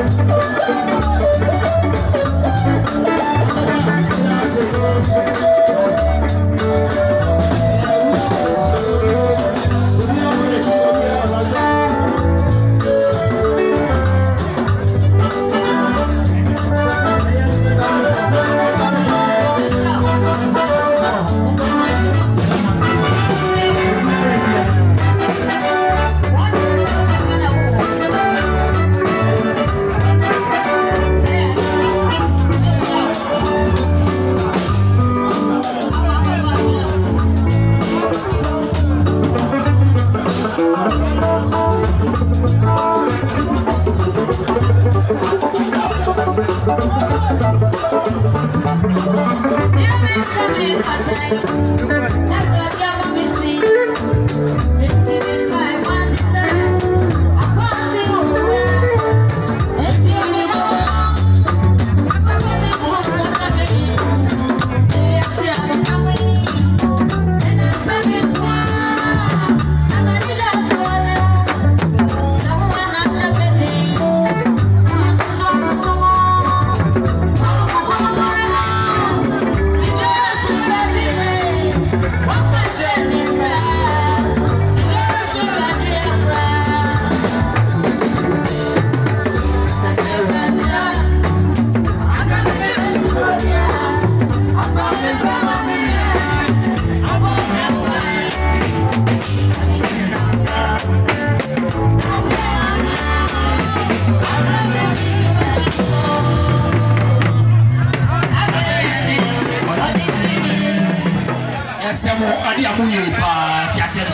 ɛsɛ mo ade nyame yɛ paa te aseɛ